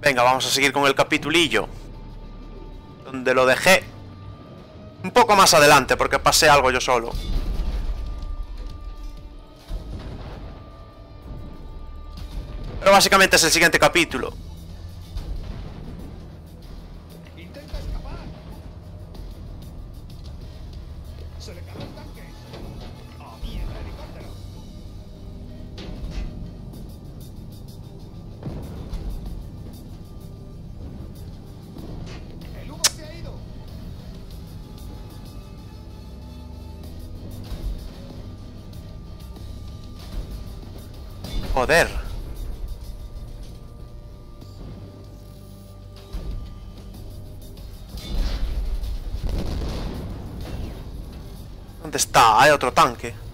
Venga, vamos a seguir con el capitulillo. Donde lo dejé. Un poco más adelante, porque pasé algo yo solo. Pero básicamente es el siguiente capítulo. ¿Dónde está? Hay otro tanque.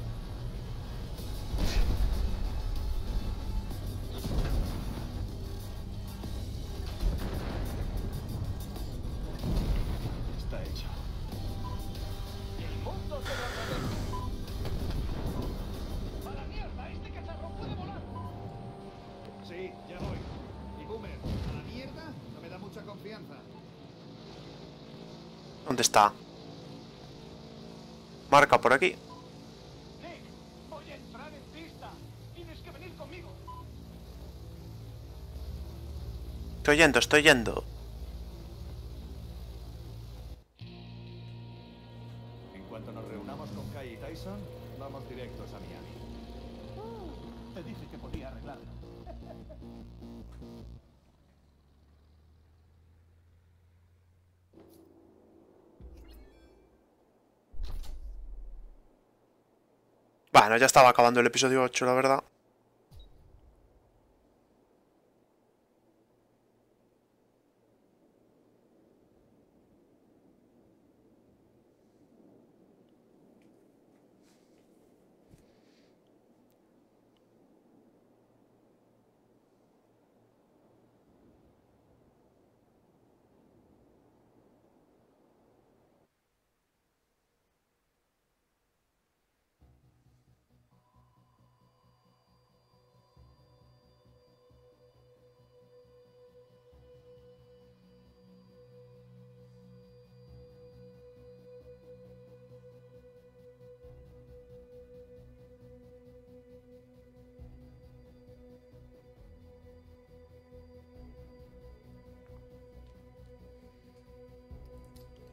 Marca por aquí. Nick, voy a entrar en pista. Tienes que venir conmigo. Estoy yendo, estoy yendo. En cuanto nos reunamos con Kai y Tyson, vamos directos a Miami. Te dije que podía arreglarlo. Bueno, ya estaba acabando el episodio 8, la verdad.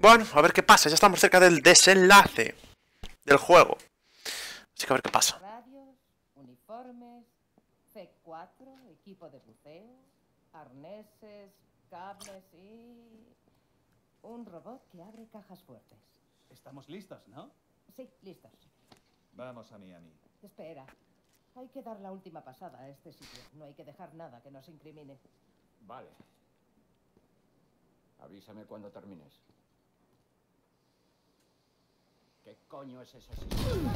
Bueno, a ver qué pasa. Ya estamos cerca del desenlace del juego. Así que a ver qué pasa. Radios, uniformes, C4, equipo de buceo, arneses, cables y... Un robot que abre cajas fuertes. Estamos listos, ¿no? Sí, listos. Vamos a Miami. Espera. Hay que dar la última pasada a este sitio. No hay que dejar nada que nos incrimine. Vale. Avísame cuando termines. ¿Qué coño es sistema?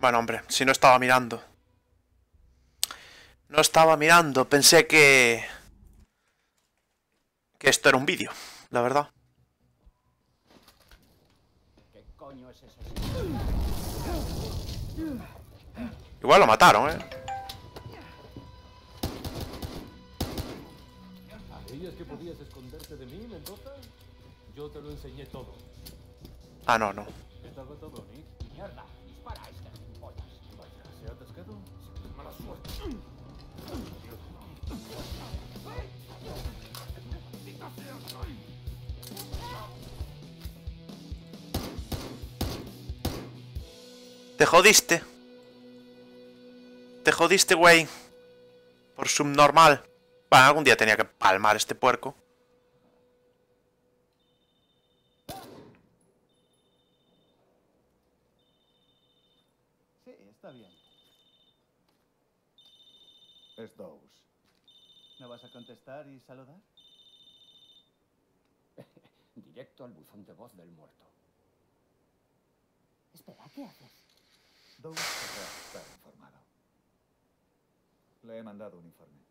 Bueno, hombre, si no estaba mirando. No estaba mirando, pensé que... Que esto era un vídeo, la verdad. ¿Qué coño es sistema? Igual lo mataron, ¿eh? Podías esconderte de mí, Mendoza? Yo te lo enseñé todo. Ah, no, no. Estaba todo, Nick. Mierda, dispara a gilipollas. Vaya, ¿se ha atascado? Mala suerte. Te jodiste. Te jodiste, güey. Por subnormal. Bueno, algún día tenía que palmar este puerco. Sí, está bien. Es Dawes. ¿No vas a contestar y saludar? Directo al buzón de voz del muerto. Espera, ¿qué haces? Dawes estar informado. Le he mandado un informe.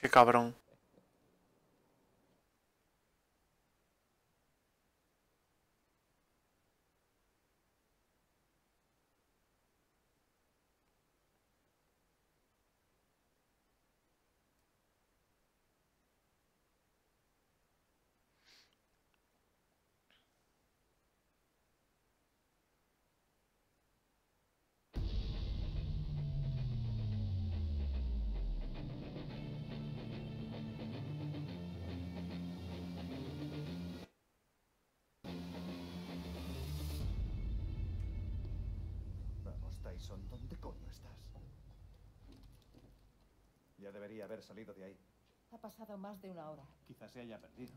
Qué cabrón. Tyson, debería haber salido de ahí. Ha pasado más de una hora. Quizás se haya perdido.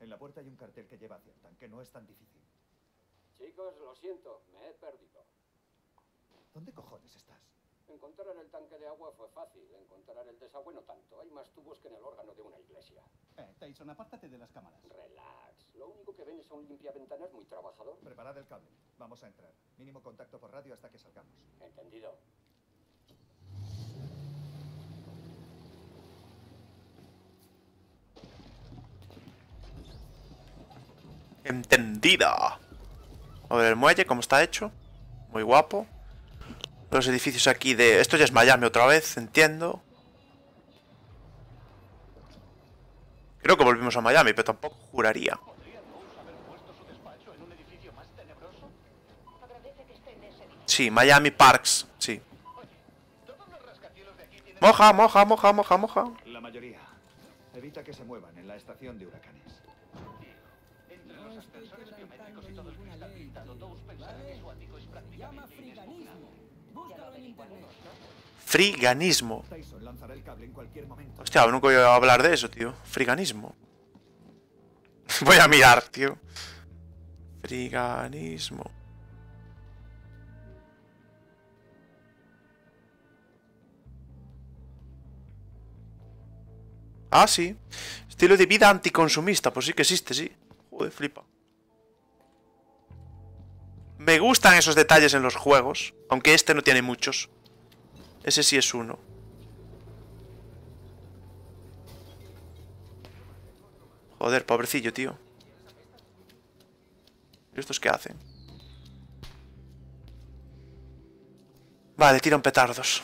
En la puerta hay un cartel que lleva hacia el tanque. No es tan difícil. Chicos, lo siento, me he perdido. ¿Dónde cojones estás? Encontrar el tanque de agua fue fácil, encontrar el desagüe no tanto. Hay más tubos que en el órgano de una iglesia. Eh, Tyson, apártate de las cámaras. Relax. Lo único que ven es a un limpiaventanas muy trabajador. Preparad el cable. Vamos a entrar. Mínimo contacto por radio hasta que salgamos. Entendido. Entendida. A ver el muelle, cómo está hecho. Muy guapo. Los edificios aquí de... Esto ya es Miami otra vez, entiendo. Creo que volvimos a Miami, pero tampoco juraría. Sí, Miami Parks, sí. Moja, moja, moja, moja, moja. La mayoría. Evita que se muevan en la estación de huracanes. Ascensores biométricos y todo el cristal pintado, todos pensarán que su ático es prácticamente inexpugnable. Ya lo averiguaremos, ¿no? Friganismo. En momento. Hostia, nunca he oído hablar de eso, tío. Friganismo. Voy a mirar, tío. Friganismo. Ah, sí. Estilo de vida anticonsumista. Pues sí que existe, sí. Joder, flipa. Me gustan esos detalles en los juegos. Aunque este no tiene muchos. Ese sí es uno. Joder, pobrecillo, tío. ¿Y estos qué hacen? Vale, tiran petardos.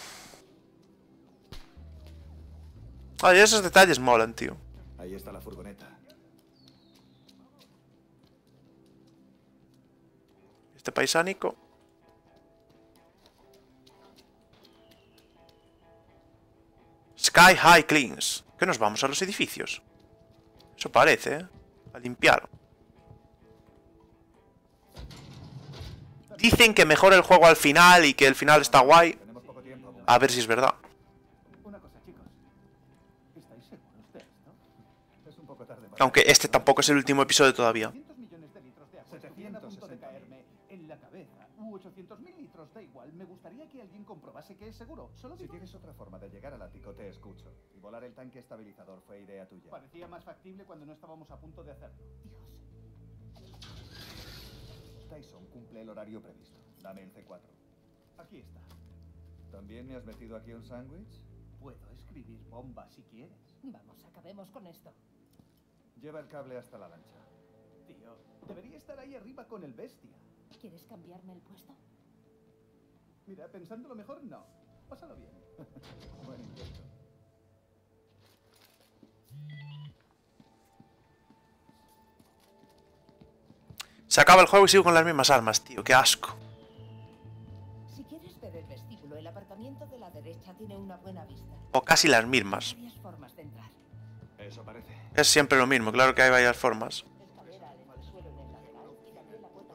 Ay, esos detalles molan, tío. Ahí está la furgoneta. Este paisánico. Sky High Cleans. ¿Qué nos vamos a los edificios? Eso parece, ¿eh? A limpiar. Dicen que mejora el juego al final y que el final está guay. A ver si es verdad. Aunque este tampoco es el último episodio todavía. 800.000 litros, da igual. Me gustaría que alguien comprobase que es seguro. Solo Si tienes otra forma de llegar al ático, te escucho. Y volar el tanque estabilizador fue idea tuya. Parecía más factible cuando no estábamos a punto de hacerlo. Dios. Tyson cumple el horario previsto. Dame el C4. Aquí está. ¿También me has metido aquí un sándwich? Puedo escribir bomba si quieres. Vamos, acabemos con esto. Lleva el cable hasta la lancha. Tío, debería estar ahí arriba con el bestia. ¿Quieres cambiarme el puesto? Mira, pensándolo mejor, no. Pásalo bien. Buen intento. Se acaba el juego y sigo con las mismas armas, tío. Qué asco. Si quieres ver el vestíbulo, el aparcamiento de la derecha tiene una buena vista. O casi las mismas. Varias formas de entrar. Eso parece. Es siempre lo mismo. Claro que hay varias formas.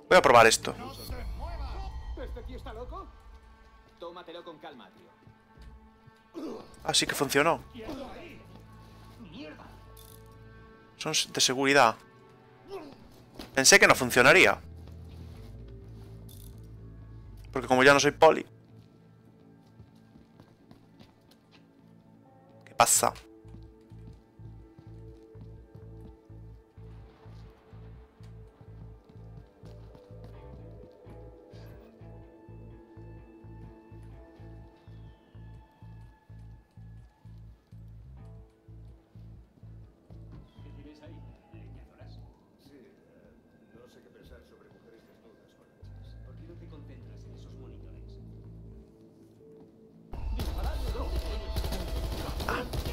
Voy a probar esto. ¿Este. Así que funcionó. Son de seguridad. Pensé que no funcionaría. Porque como ya no soy poli. ¿Qué pasa?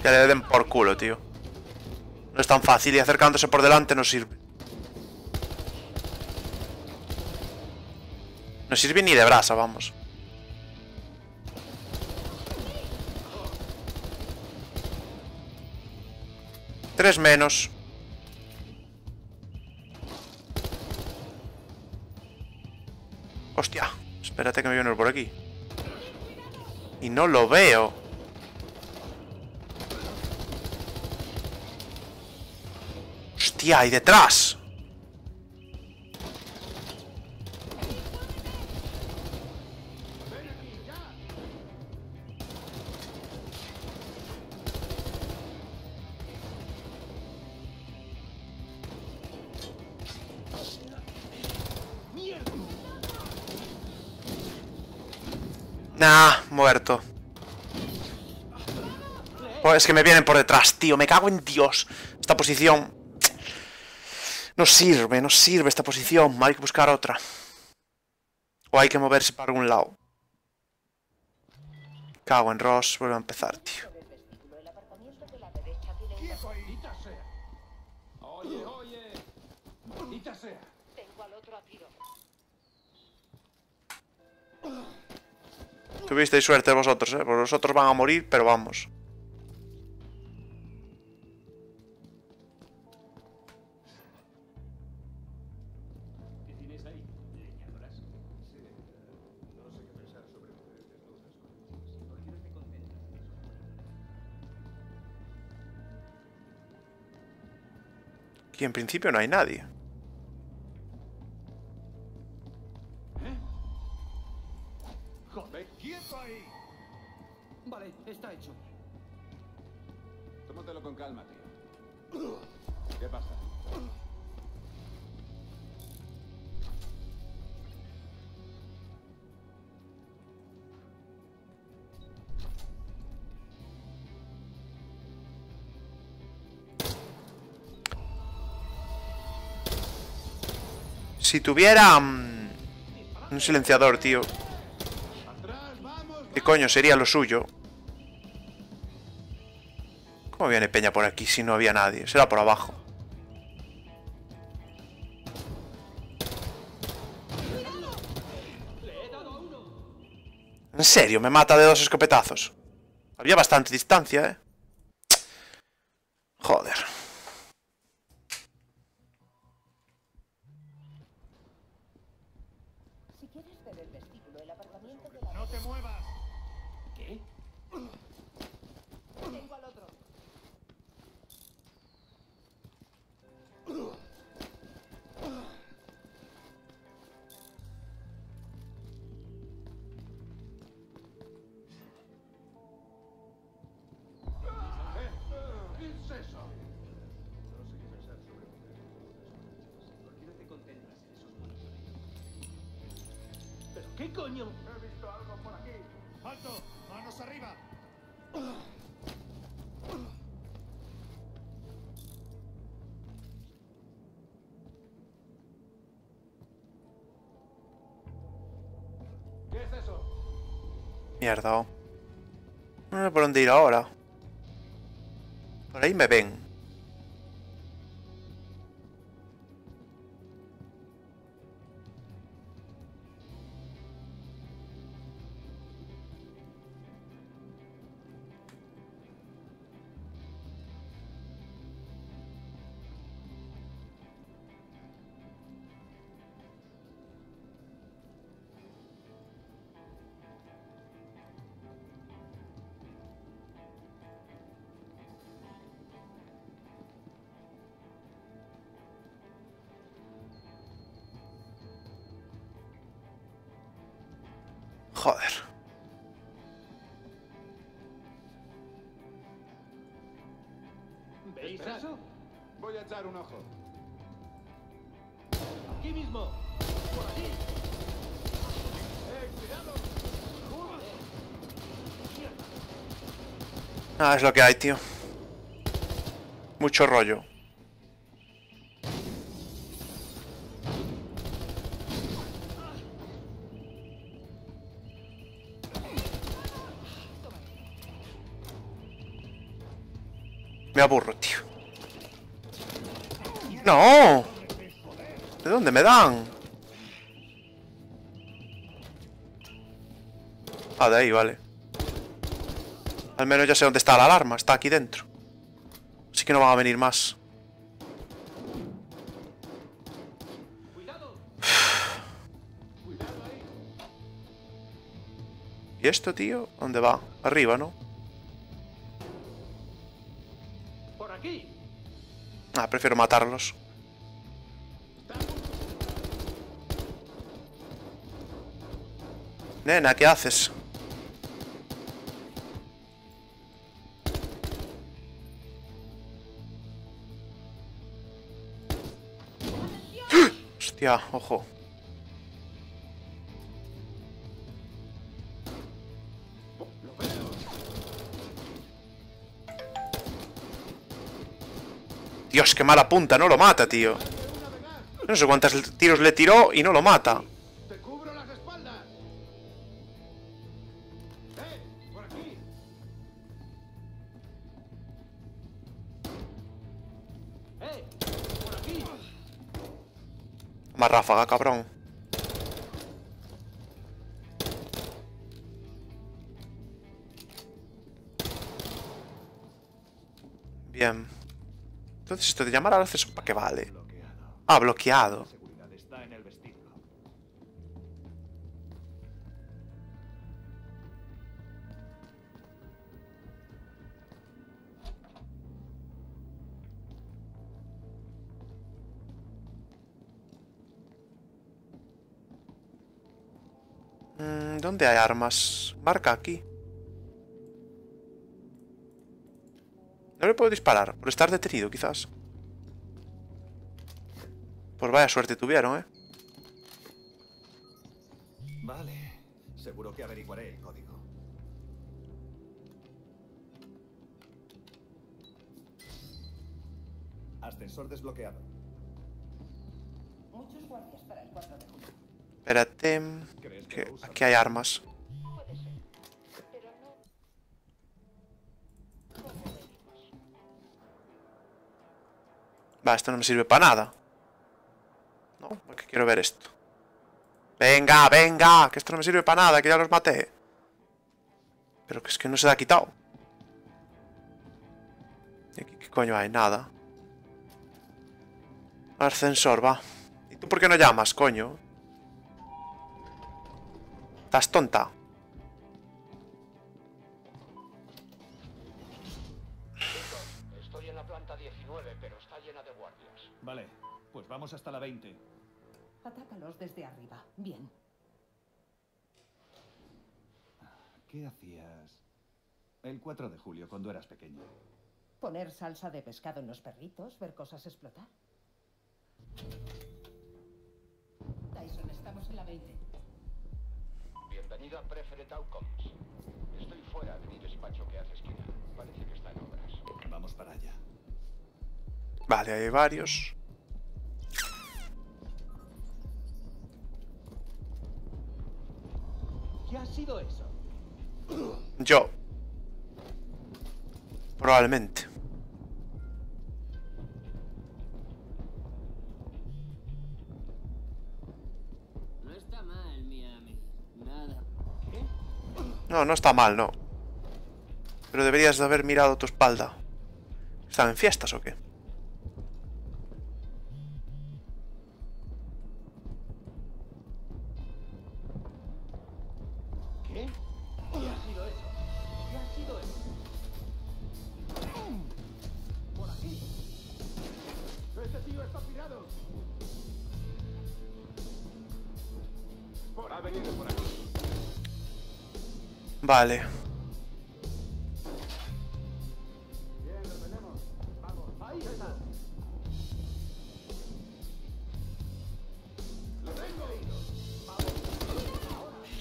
Que le den por culo, tío. No es tan fácil y acercándose por delante no sirve. No sirve ni de brasa, vamos. Tres menos. Hostia, espérate que me viene por aquí. Y no lo veo. Hostia, ahí detrás. Nah, muerto. Oh, es que me vienen por detrás, tío. Me cago en Dios. Esta posición... No sirve, no sirve esta posición. Hay que buscar otra. O hay que moverse para algún lado. Cago en Ross. Vuelve a empezar, tío. Tuvisteis suerte vosotros, eh. Porque los otros van a morir, pero vamos. Aquí en principio no hay nadie. ¡Joder! ¡Quieto ahí! Vale, está hecho. Tómatelo con calma, tío. ¿Qué pasa? Si tuviera... mm, un silenciador, tío. ¿Qué coño sería lo suyo? ¿Cómo viene Peña por aquí si no había nadie? Será por abajo. ¿En serio? ¿Me mata de dos escopetazos? Había bastante distancia, ¿eh? Joder. Quieres ver el vestíbulo, el aparcamiento de la ¡No te muevas! ¿Qué? Coño? He visto algo por aquí. ¡Alto! ¡Manos arriba! ¿Qué es eso? Mierda. No sé por dónde ir ahora. Por ahí me ven. ¿Veis ¿Espera? eso? Voy a echar un ojo. ¡Aquí mismo! ¡Por aquí! ¡Eh, cuidado! Ah, es lo que hay, tío. Mucho rollo. Me aburro. ¡No! ¿De dónde me dan? Ah, de ahí, vale. Al menos ya sé dónde está la alarma, está aquí dentro. Así que no van a venir más. ¿Y esto, tío? ¿Dónde va? Arriba, ¿no? Ah, prefiero matarlos. Nena, ¿qué haces? Hostia, ojo. Dios, qué mala punta, no lo mata, tío. No sé cuántos tiros le tiró y no lo mata. Más ráfaga, cabrón. Bien. Entonces esto de llamar al acceso, ¿para qué vale? Ah, bloqueado. Mm, ¿Dónde hay armas? Marca aquí. No le puedo disparar, por estar detenido, quizás. Pues vaya suerte tuvieron, ¿eh? Vale. Seguro que averiguaré el código. Ascensor desbloqueado. Muchos guardias para el 4 de julio. Espérate. ¿Crees que aquí hay armas. Va, esto no me sirve para nada. No, porque quiero ver esto. Venga, venga, que esto no me sirve para nada, que ya los maté. Pero que es que no se le ha quitado. ¿Y aquí qué coño hay? Nada. Ascensor, va. ¿Y tú por qué no llamas, coño? ¿Estás tonta? Vale, pues vamos hasta la 20. Atácalos desde arriba. Bien. ¿Qué hacías el 4 de julio cuando eras pequeño? Poner salsa de pescado en los perritos, ver cosas explotar. Tyson, estamos en la 20. Bienvenido a Preferred Outcomes. Estoy fuera de mi despacho que hace esquina. Parece que está en obras. Vamos para allá. Vale, hay varios. ¿Qué ha sido eso? Yo. Probablemente. No está mal, Miami. Nada. No, no está mal, no. Pero deberías de haber mirado tu espalda. ¿Están en fiestas o qué? ¿Qué? Vale.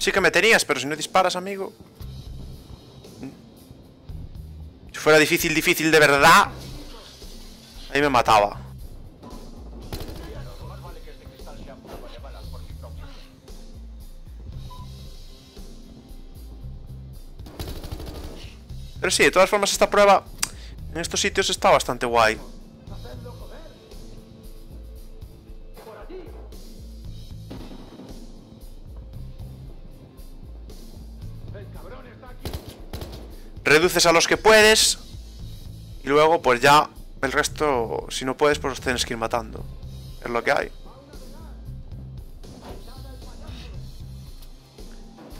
Sí que me tenías, pero si no disparas, amigo. Si fuera difícil, difícil de verdad. Ahí me mataba. Pero sí, de todas formas, esta prueba en estos sitios está bastante guay. Reduces a los que puedes. Y luego, pues ya, el resto, si no puedes, pues los tienes que ir matando. Es lo que hay.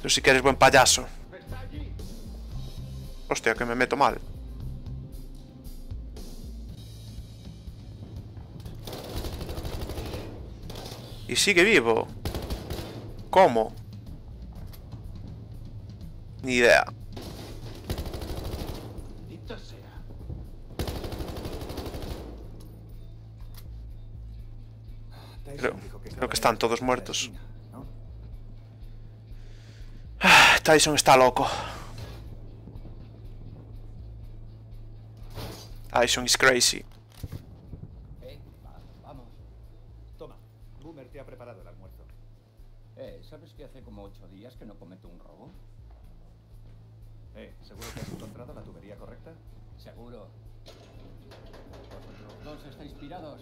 Tú sí que eres buen payaso. Hostia, que me meto mal. Y sigue vivo. ¿Cómo? Ni idea. Creo- que están todos muertos. Ah, Tyson está loco. Tyson is crazy. Eh, va, vamos. Toma, Boomer te ha preparado el almuerzo. Eh, ¿sabes que hace como ocho días que no cometo un robo? Eh, ¿seguro que has encontrado la tubería correcta? Seguro. ¿Vosotros dos estáis inspirados?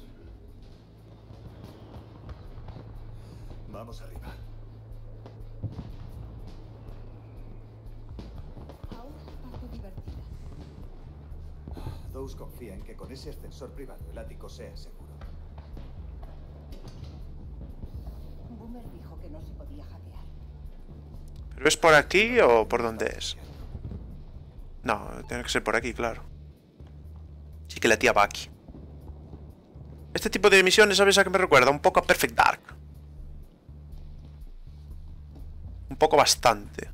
Vamos arriba. Dose confía en que con ese ascensor privado el ático sea seguro. Boomer dijo que no se podía hackear. ¿Pero es por aquí o por dónde es? No, tiene que ser por aquí, claro. Sí que la tía va aquí. Este tipo de misiones, ¿sabes a qué me recuerda? Un poco a Perfect Dark. Un poco bastante.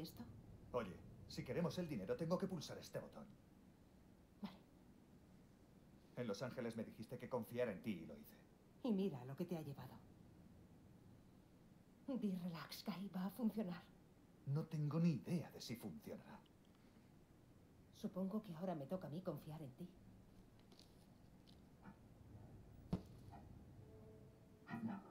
De esto? Oye, si queremos el dinero, tengo que pulsar este botón. Vale. En Los Ángeles me dijiste que confiara en ti y lo hice. Y mira lo que te ha llevado. Di relax, Guy, va a funcionar. No tengo ni idea de si funcionará. Supongo que ahora me toca a mí confiar en ti. ¿Estás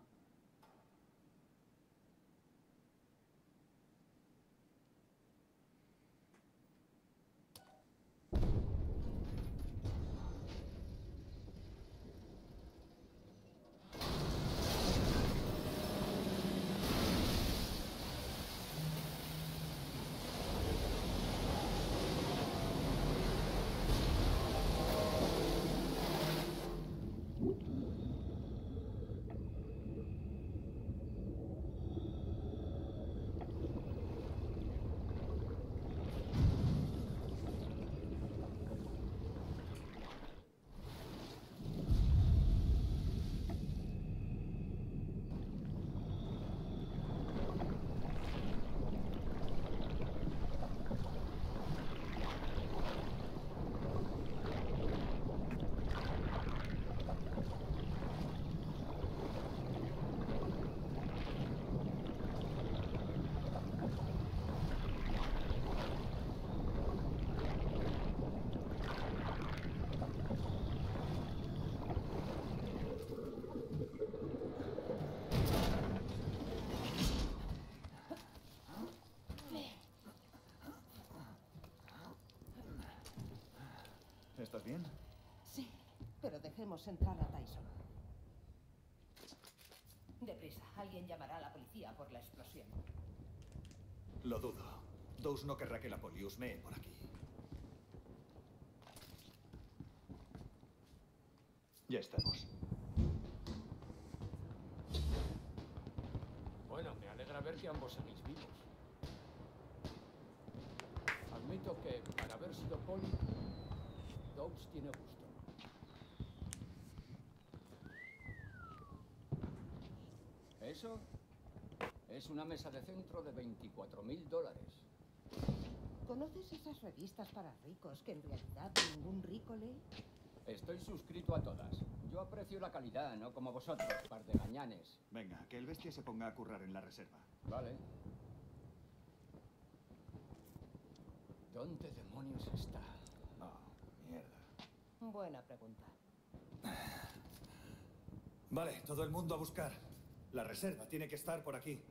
dejemos entrar a Tyson. Deprisa, alguien llamará a la policía por la explosión. Lo dudo. Dose no querrá que la poli husmee por aquí. Ya estamos. Bueno, me alegra ver que ambos seguís vivos. Admito que, para haber sido poli, Dobbs tiene gusto. ¿Eso? Es una mesa de centro de 24 mil dólares. ¿Conoces esas revistas para ricos que en realidad ningún rico lee? Estoy suscrito a todas. Yo aprecio la calidad, no como vosotros, par de gañanes. Venga, que el bestia se ponga a currar en la reserva. Vale. ¿Dónde demonios está? Oh, mierda. Buena pregunta. Vale, todo el mundo a buscar. La reserva tiene que estar por aquí.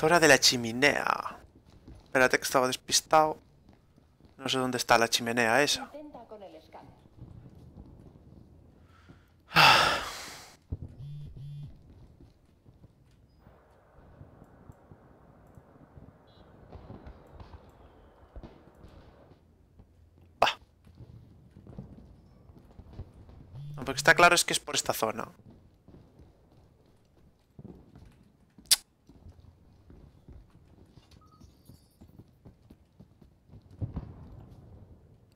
Zona de la chimenea. Espérate que estaba despistado. No sé dónde está la chimenea esa. Va. Lo que está claro es que es por esta zona.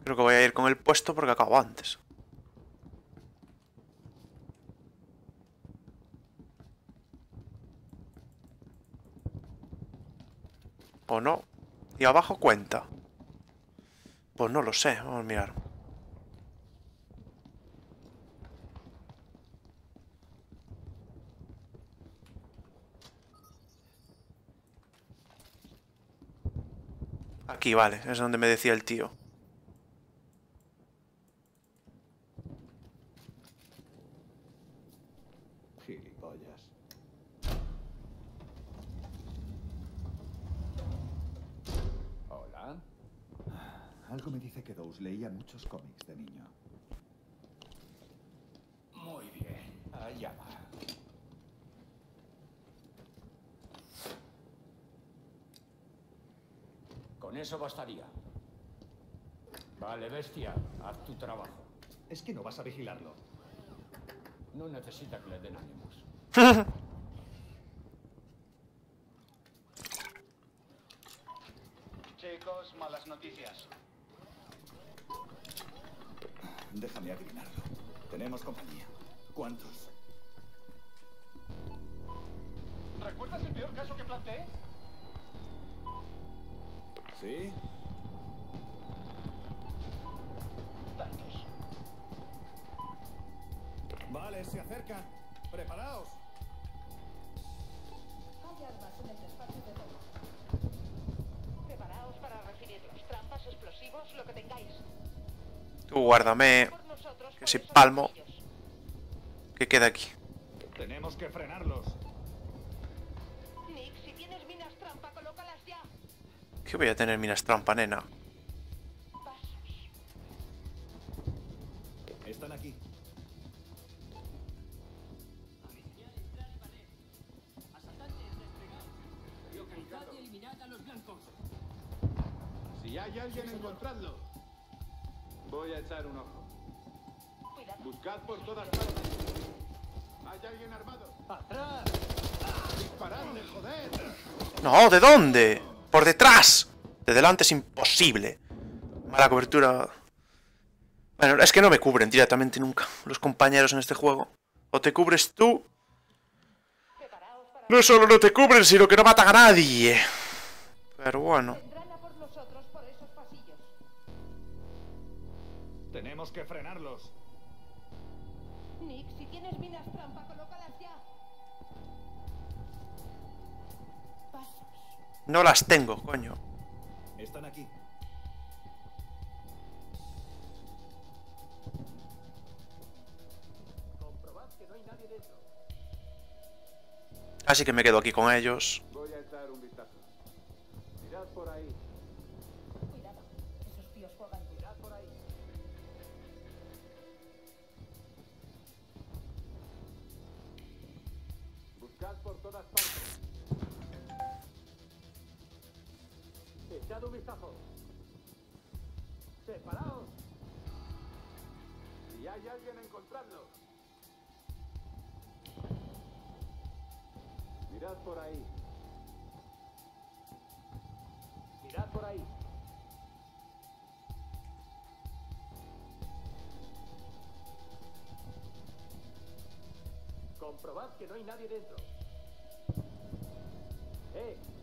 Creo que voy a ir con el puesto porque acabo antes. ¿O no? ¿Y abajo cuenta? Pues no lo sé, vamos a mirar. Aquí, vale, es donde me decía el tío. Gilipollas. Hola. Algo me dice que Dous leía muchos cómics de niño. Muy bien. Allá va. Con eso bastaría. Vale, bestia, haz tu trabajo. Es que no vas a vigilarlo. No necesita que le den ánimos. Chicos, malas noticias. Déjame adivinarlo. Tenemos compañía. ¿Cuántos? ¿Recuerdas el peor caso que planteé? ¿Sí? Tantos. Vale, se acercan. Preparaos. Hay armas en el despacho de todos. Preparaos para recibirlos. Trampas, explosivos, lo que tengáis. Tú guárdame que si palmo, que queda aquí. Tenemos que frenarlos. ¿Qué voy a tener minas trampa, nena? Están aquí. Si hay alguien, encontradlo. Voy a echar un ojo. Buscad por todas partes. ¿Hay alguien armado? ¡Atrás! ¡Disparadle, joder! No, ¿de dónde? Por detrás. De delante es imposible. Mala cobertura. Bueno, es que no me cubren directamente nunca los compañeros en este juego. O te cubres tú. No solo no te cubren, sino que no matan a nadie. Pero bueno. Tenemos que frenarlos. No las tengo, coño. Están aquí. Comprobad que no hay nadie dentro. Así que me quedo aquí con ellos. Voy a echar un vistazo. Mirad por ahí. Cuidado. Esos tíos juegan. Mirad por ahí. Buscad por todas partes. Echad un vistazo. Separaos. Si hay alguien, encontradlo. Mirad por ahí. Mirad por ahí. Comprobad que no hay nadie dentro. ¡Eh!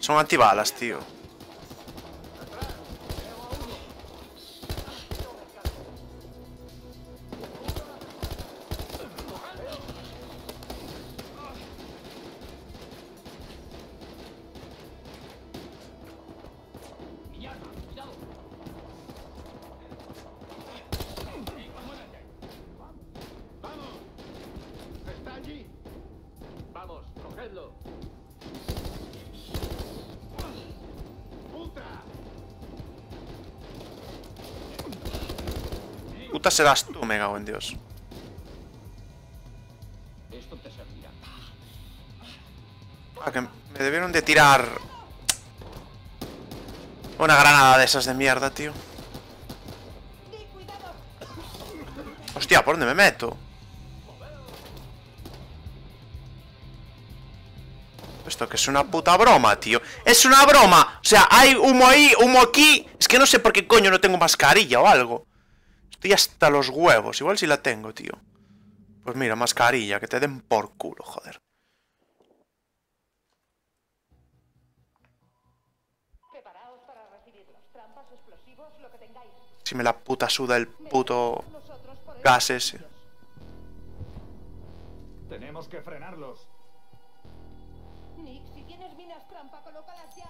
Son antibalas, tío. Puta serás tú, me cago en Dios. Esto te servirá. Ah, que me debieron de tirar... Una granada de esas de mierda, tío. Hostia, ¿por dónde me meto? Esto que es una puta broma, tío. ¡Es una broma! O sea, hay humo ahí, humo aquí. Es que no sé por qué coño no tengo mascarilla o algo. Estoy hasta los huevos. Igual si la tengo, tío. Pues mira, mascarilla, que te den por culo, joder. Preparaos para recibirlos. Trampas, explosivos, lo que tengáis. Si me la puta suda el puto gas ese. Tenemos que frenarlos. Nick, si tienes minas trampa, colócalas ya.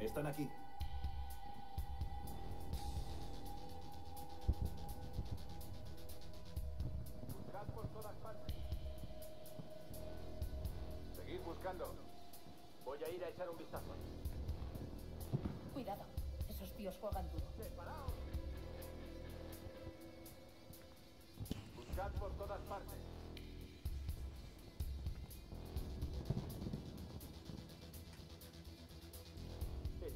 Están aquí. Buscad por todas partes. Seguid buscando. Voy a ir a echar un vistazo. Cuidado. Esos tíos juegan duro. Buscad por todas partes.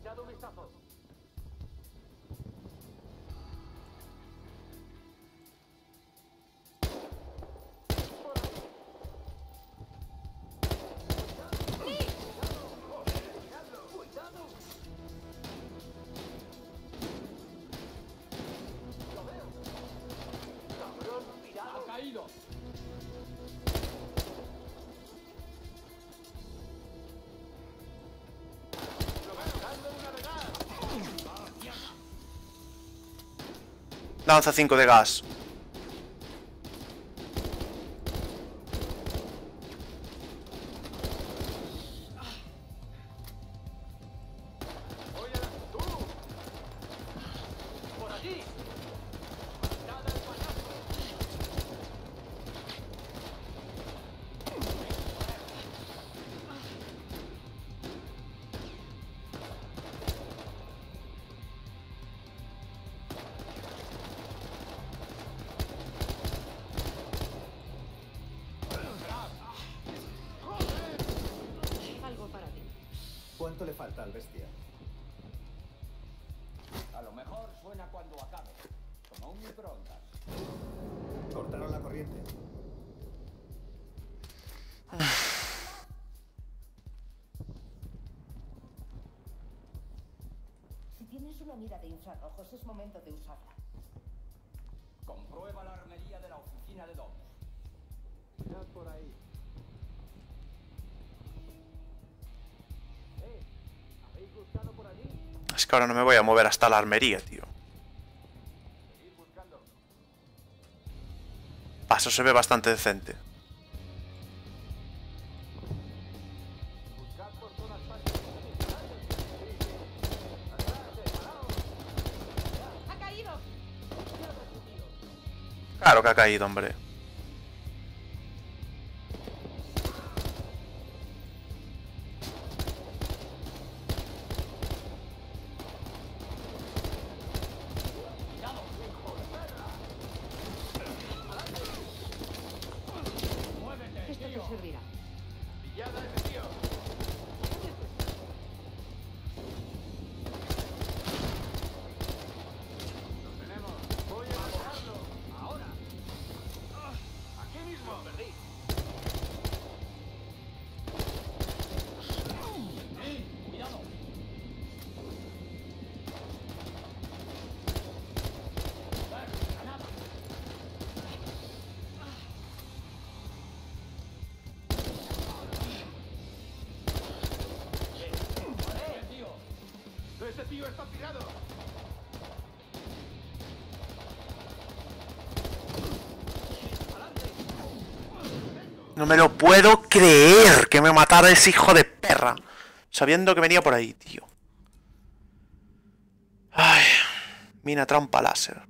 Echad un vistazo. ¡Ha Lanza 5 de gas. Microondas. Cortaron la corriente. Si tienes una mira de infrarrojos, es momento de usarla. Comprueba la armería de la oficina de Doms. Mirad por ahí. Eh. Es que ahora no me voy a mover hasta la armería, tío. Paso se ve bastante decente. Claro que ha caído, hombre. No me lo puedo creer que me matara ese hijo de perra. Sabiendo que venía por ahí, tío. Ay, mina trampa láser.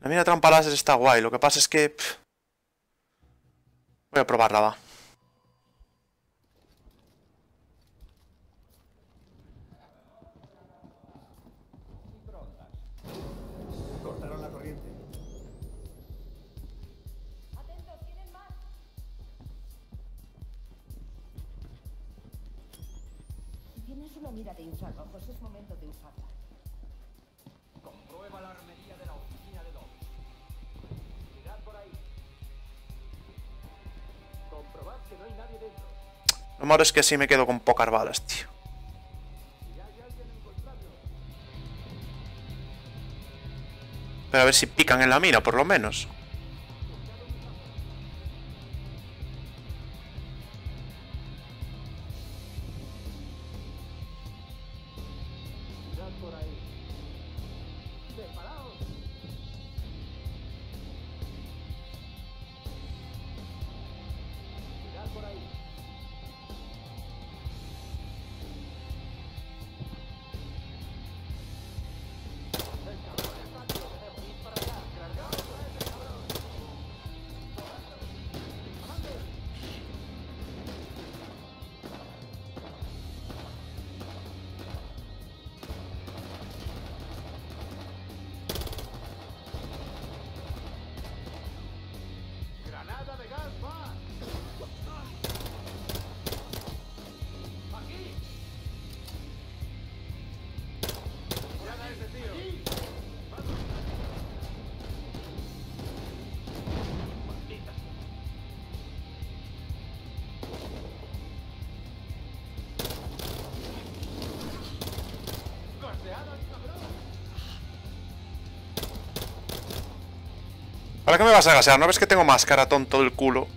La mina trampa láser está guay. Lo que pasa es que... Voy a probarla, va. Lo malo es que así me quedo con pocas balas, tío. Pero a ver si pican en la mira, por lo menos. ¿Para qué me vas a gasear? ¿No ves que tengo máscara, tonto del culo?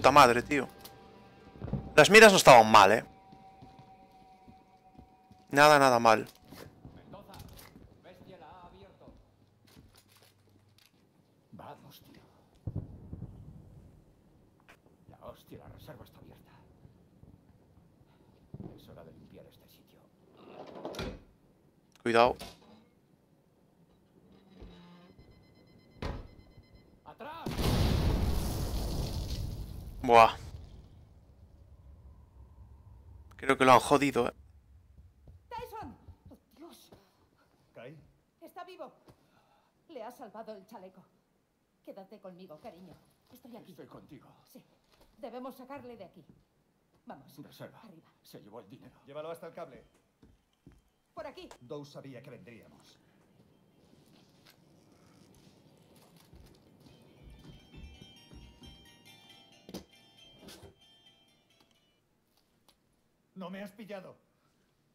Puta madre, tío. Las miras no estaban mal, eh. Nada, nada mal. Vamos, tío. La hostia, la reserva está abierta. Es hora de limpiar este sitio. Cuidado. Buah. Creo que lo han jodido, eh. ¡Tyson! ¡Oh, Dios! ¿Kai? ¡Está vivo! Le ha salvado el chaleco. Quédate conmigo, cariño. Estoy aquí. Estoy contigo. Sí. Debemos sacarle de aquí. Vamos. Reserva. Arriba. Se llevó el dinero. Llévalo hasta el cable. Por aquí. Dow sabía que vendríamos. No me has pillado.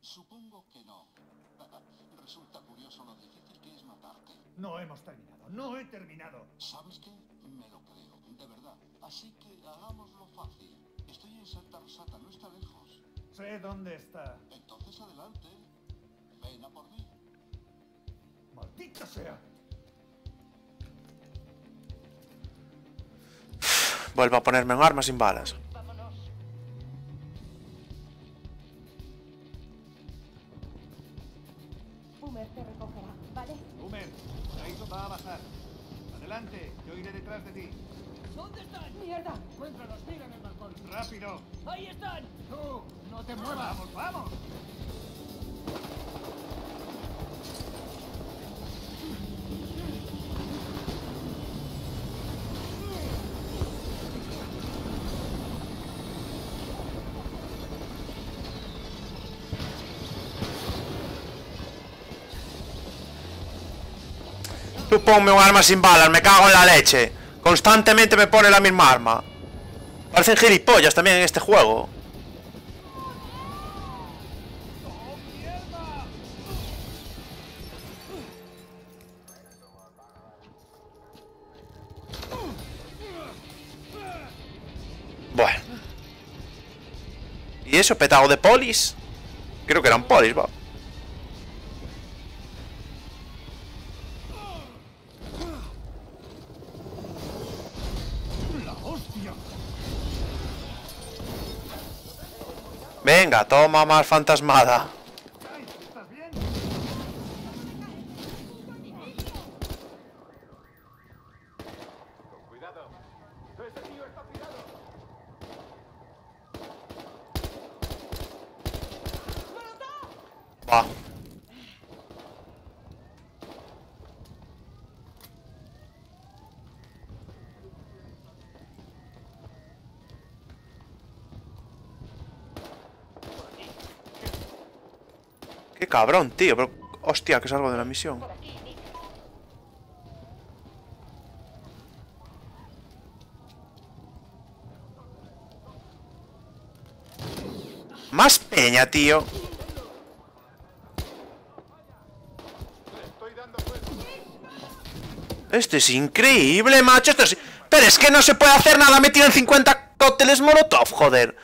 Supongo que no. Resulta curioso lo difícil que es matarte. No hemos terminado. No he terminado. ¿Sabes qué? Me lo creo, de verdad. Así que hagámoslo fácil. Estoy en Santa Rosata, no está lejos. Sé dónde está. Entonces adelante. Ven a por mí. ¡Maldita sea! Vuelvo a ponerme un arma sin balas. Iré detrás de ti. ¿Dónde están? ¡Mierda! Encuéntralos, mira en el balcón. ¡Rápido! ¡Ahí están! ¡Tú! ¡No te muevas! ¡Vamos, vamos! Tú ponme un arma sin balas, me cago en la leche. Constantemente me pone la misma arma. Parecen gilipollas también en este juego. Bueno. ¿Y eso? ¿Petado de polis? Creo que eran polis, va. Venga, toma más fantasmada. Kai, ¿estás bien? Con cuidado. ¡Ese tío está tirado! Va. Qué cabrón, tío, pero... Hostia, que salgo de la misión. Más peña, tío. Esto es increíble, macho. Esto es... Pero es que no se puede hacer nada. Me tiran 50 cócteles molotov, joder.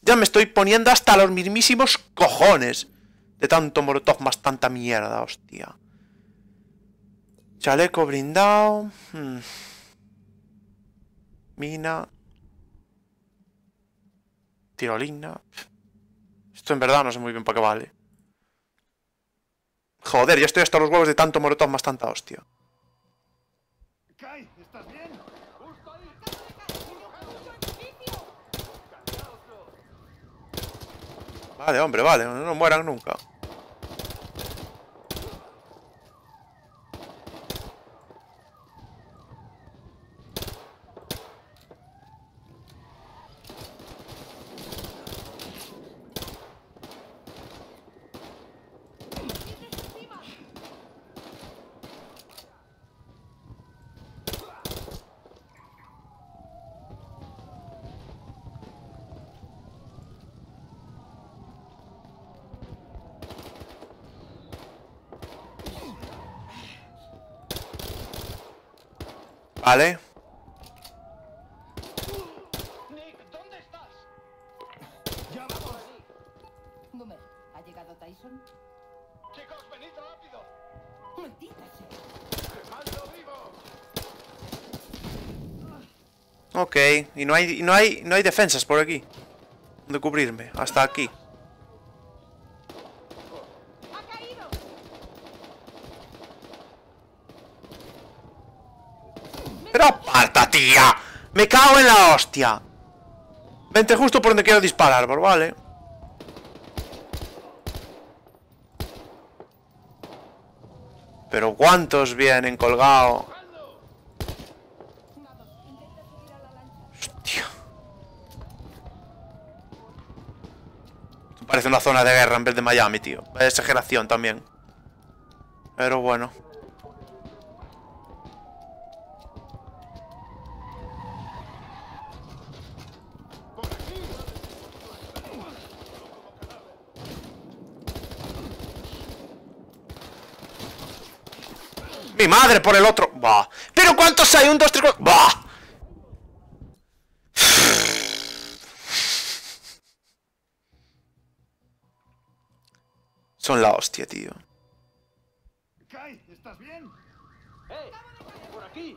Ya me estoy poniendo hasta los mismísimos cojones. De tanto molotov más tanta mierda, hostia. Chaleco brindado. hmm. Mina. Tirolina. Esto en verdad no sé muy bien para qué vale. Joder, ya estoy hasta los huevos de tanto molotov más tanta hostia. Kai, ¿estás bien? Vale, hombre, vale, no mueran nunca. Vale. Nick, ¿dónde estás? ¡Ya vamos! Boomer, ¿ha llegado Tyson? Chicos, venid rápido. Maldita sea. ¡Te mando vivo! Ok, y no hay, y no hay, no hay defensas por aquí. Donde cubrirme, hasta aquí. ¡Ha caído! Pero Me cago en la hostia. Vente justo por donde quiero disparar, por vale. Pero cuántos vienen colgado. Parece una zona de guerra en vez de Miami, tío. Exageración también. Pero bueno. Mi madre por el otro. Bah. Pero ¿cuántos hay? Un, dos, tres, cuatro. Bah. Son la hostia, tío. Kai, ¿estás bien? ¡Eh! ¡Por aquí!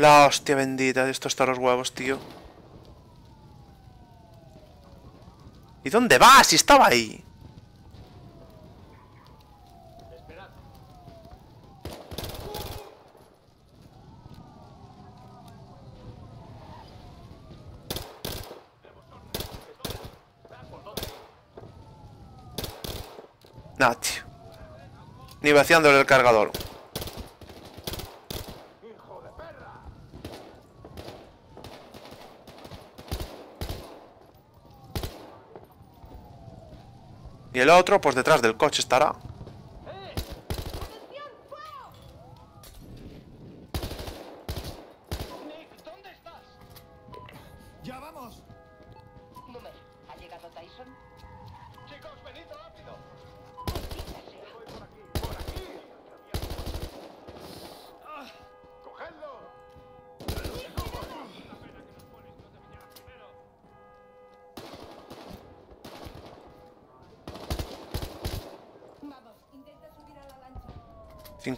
La hostia bendita de estos los huevos, tío. ¿Y dónde va? Si estaba ahí. Nah, tío. Ni vaciándole el cargador. El otro, pues detrás del coche estará.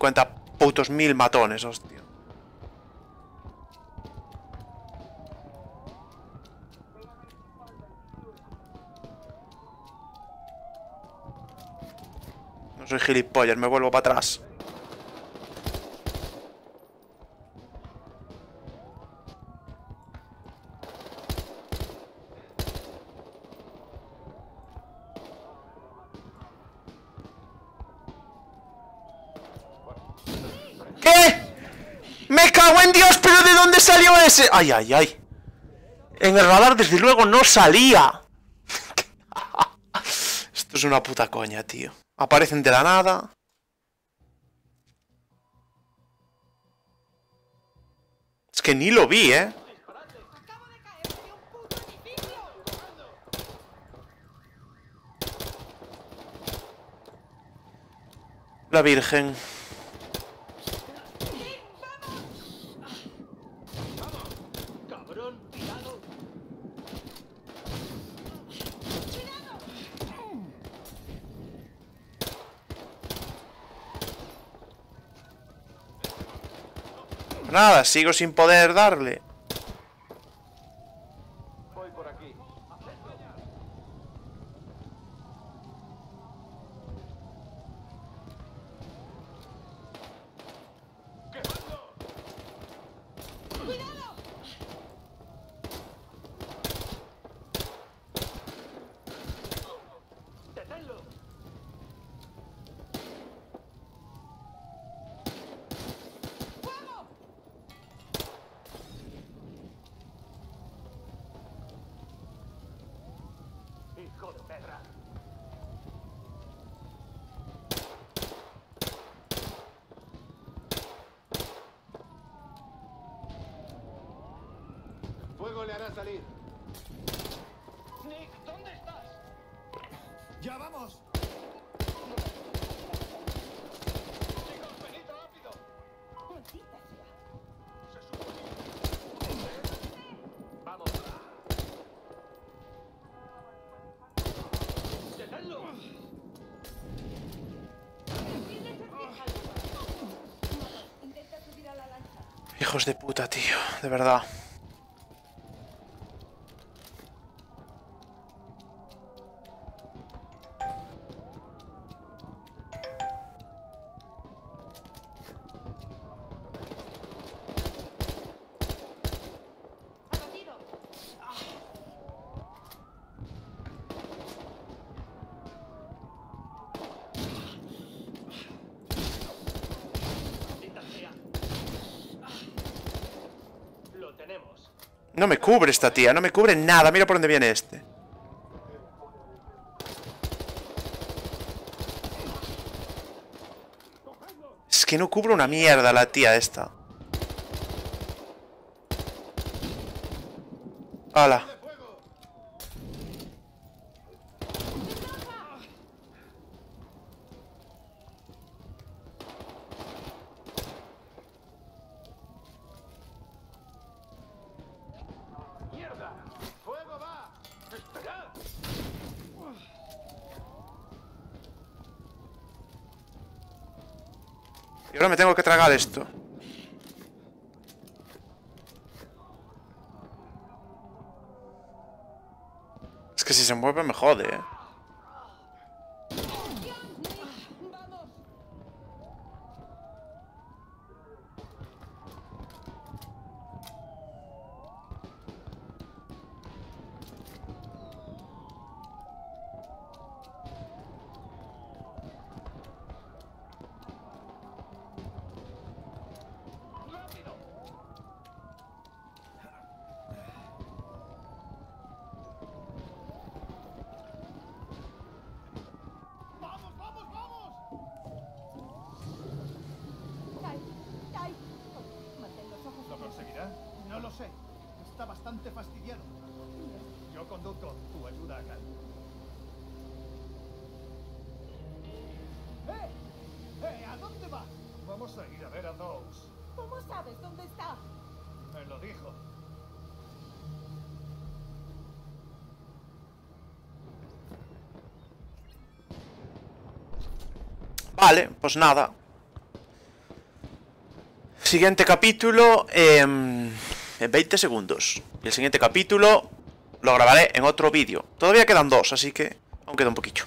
50 putos mil matones, hostia. No soy gilipollas, me vuelvo para atrás. ¿Qué? ¡Me cago en Dios! ¿Pero de dónde salió ese? ¡Ay, ay, ay! En el radar, desde luego, no salía. Esto es una puta coña, tío. Aparecen de la nada. Es que ni lo vi, ¿eh? La Virgen. Nada, sigo sin poder darle. Fuego le hará salir. Nick, ¿dónde estás? ¡Ya vamos! Chicos, venid rápido. ¡Maldita sea! ¡Vamos! Lancha. Hijos de puta, tío. De verdad. ¡Abatido! ¡Maldita sea! Lo tenemos. No me cubre esta tía, no me cubre nada. Mira por dónde viene este. Es que no cubre una mierda la tía esta. ¡Hala! Y ahora me tengo que tragar esto. Es que si se mueve me jode, eh. Vale, pues nada. Siguiente capítulo em, en 20 segundos. Y el siguiente capítulo lo grabaré en otro vídeo. Todavía quedan dos, así que aún queda un poquillo.